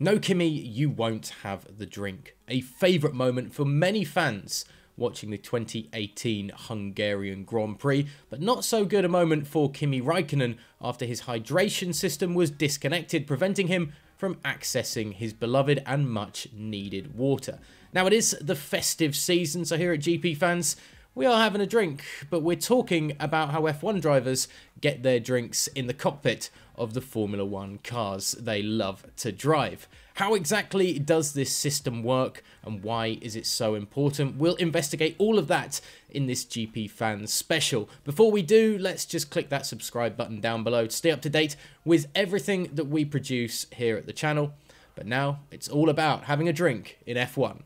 No Kimi, you won't have the drink. A favourite moment for many fans watching the 2018 Hungarian Grand Prix, but not so good a moment for Kimi Raikkonen after his hydration system was disconnected, preventing him from accessing his beloved and much needed water. Now, it is the festive season, so here at GP Fans, we are having a drink, but we're talking about how F1 drivers get their drinks in the cockpit of the Formula One cars they love to drive. How exactly does this system work and why is it so important? We'll investigate all of that in this GP Fans special. Before we do, let's just click that subscribe button down below to stay up to date with everything that we produce here at the channel. But now it's all about having a drink in F1.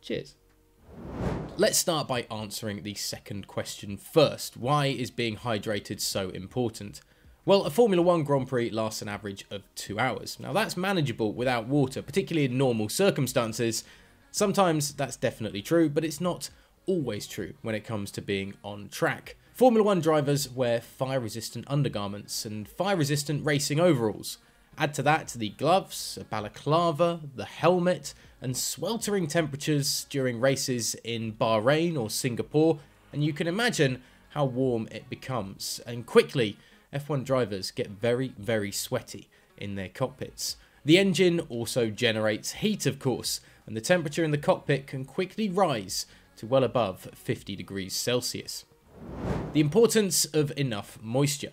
Cheers. Let's start by answering the second question first. Why is being hydrated so important? Well, a Formula 1 Grand Prix lasts an average of two hours. Now that's manageable without water, particularly in normal circumstances. Sometimes that's definitely true, but it's not always true when it comes to being on track. Formula 1 drivers wear fire-resistant undergarments and fire-resistant racing overalls. Add to that the gloves, a balaclava, the helmet, and sweltering temperatures during races in Bahrain or Singapore, and you can imagine how warm it becomes. And quickly, F1 drivers get very, very sweaty in their cockpits. The engine also generates heat, of course, and the temperature in the cockpit can quickly rise to well above 50 degrees Celsius. The importance of enough moisture.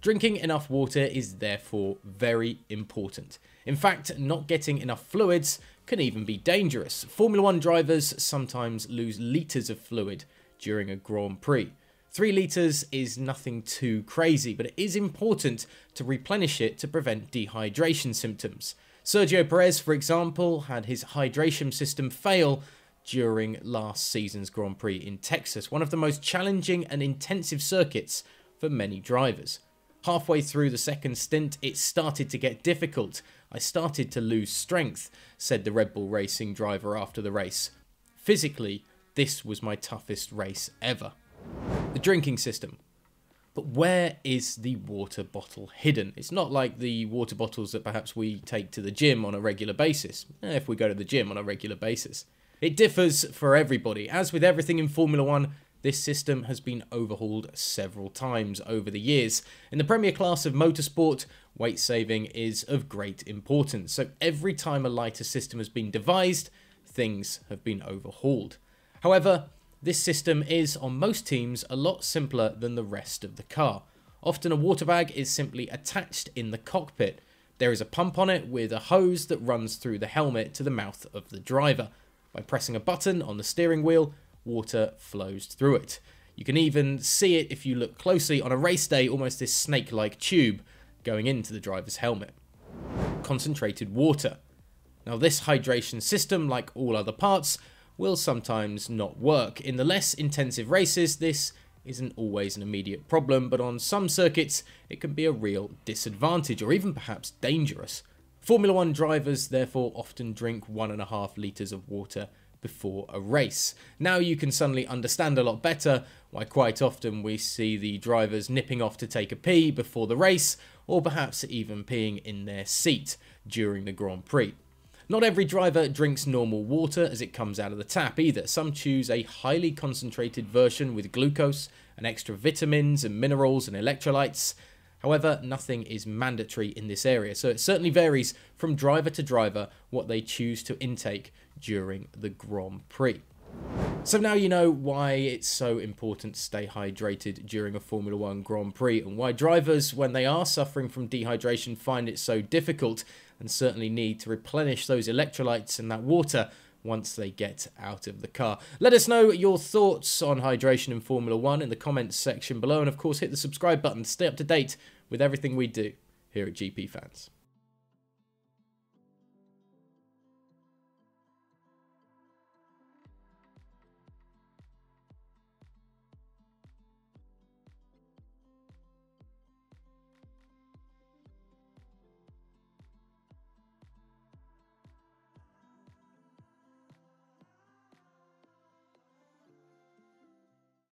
Drinking enough water is therefore very important. In fact, not getting enough fluids can even be dangerous. Formula 1 drivers sometimes lose litres of fluid during a Grand Prix. 3 litres is nothing too crazy, but it is important to replenish it to prevent dehydration symptoms. Sergio Perez, for example, had his hydration system fail during last season's Grand Prix in Texas, one of the most challenging and intensive circuits for many drivers. Halfway through the second stint, it started to get difficult. I started to lose strength, said the Red Bull Racing driver after the race. Physically, this was my toughest race ever. The drinking system. But where is the water bottle hidden? It's not like the water bottles that perhaps we take to the gym on a regular basis, eh, if we go to the gym on a regular basis. It differs for everybody. As with everything in Formula 1, this system has been overhauled several times over the years. In the premier class of motorsport, weight saving is of great importance, so every time a lighter system has been devised, things have been overhauled. However, this system is, on most teams, a lot simpler than the rest of the car. Often a water bag is simply attached in the cockpit. There is a pump on it with a hose that runs through the helmet to the mouth of the driver. By pressing a button on the steering wheel, water flows through it. You can even see it if you look closely on a race day, almost this snake-like tube going into the driver's helmet. Concentrated water. Now this hydration system, like all other parts, will sometimes not work. In the less intensive races, this isn't always an immediate problem, but on some circuits, it can be a real disadvantage or even perhaps dangerous. Formula One drivers therefore often drink one and a half litres of water before a race. Now you can suddenly understand a lot better why quite often we see the drivers nipping off to take a pee before the race, or perhaps even peeing in their seat during the Grand Prix. Not every driver drinks normal water as it comes out of the tap either. Some choose a highly concentrated version with glucose and extra vitamins and minerals and electrolytes. However, nothing is mandatory in this area, so it certainly varies from driver to driver what they choose to intake during the Grand Prix. So now you know why it's so important to stay hydrated during a Formula 1 Grand Prix and why drivers, when they are suffering from dehydration, find it so difficult and certainly need to replenish those electrolytes and that water once they get out of the car. Let us know your thoughts on hydration in Formula 1 in the comments section below and of course hit the subscribe button to stay up to date with everything we do here at GP Fans.